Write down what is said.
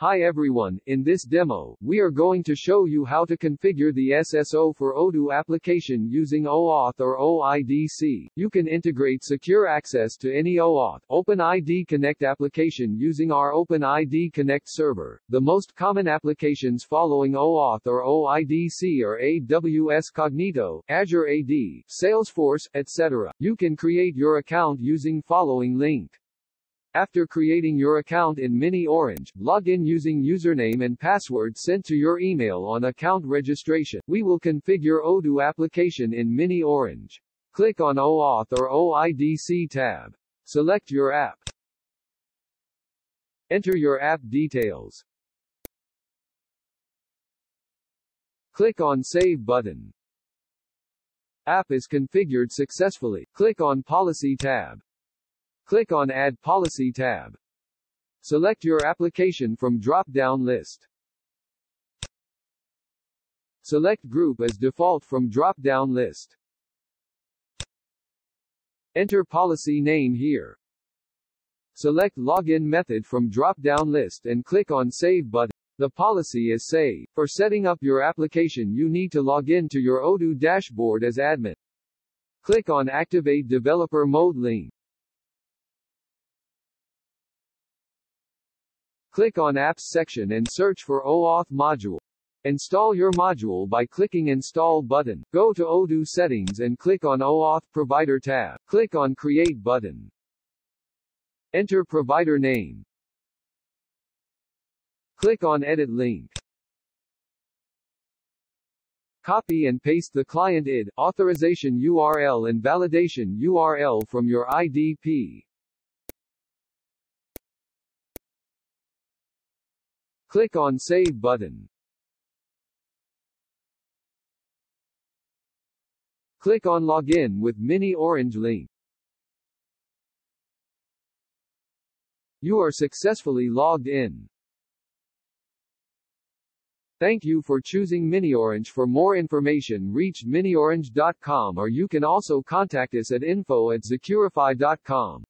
Hi everyone, in this demo, we are going to show you how to configure the SSO for Odoo application using OAuth or OIDC. You can integrate secure access to any OAuth OpenID Connect application using our OpenID Connect server. The most common applications following OAuth or OIDC are AWS Cognito, Azure AD, Salesforce, etc. You can create your account using following link. After creating your account in miniOrange, log in using username and password sent to your email on account registration. We will configure Odoo application in miniOrange. Click on OAuth or OIDC tab. Select your app. Enter your app details. Click on Save button. App is configured successfully. Click on Policy tab. Click on Add Policy tab. Select your application from drop-down list. Select Group as default from drop-down list. Enter policy name here. Select Login Method from drop-down list and click on Save button. The policy is saved. For setting up your application you need to log in to your Odoo dashboard as admin. Click on Activate Developer Mode link. Click on Apps section and search for OAuth module. Install your module by clicking Install button. Go to Odoo settings and click on OAuth Provider tab. Click on Create button. Enter provider name. Click on Edit link. Copy and paste the client ID, authorization URL and validation URL from your IDP. Click on Save button. Click on Login with miniOrange link. You are successfully logged in. Thank you for choosing MiniOrange. For more information reach miniorange.com or you can also contact us at info at xecurify.com.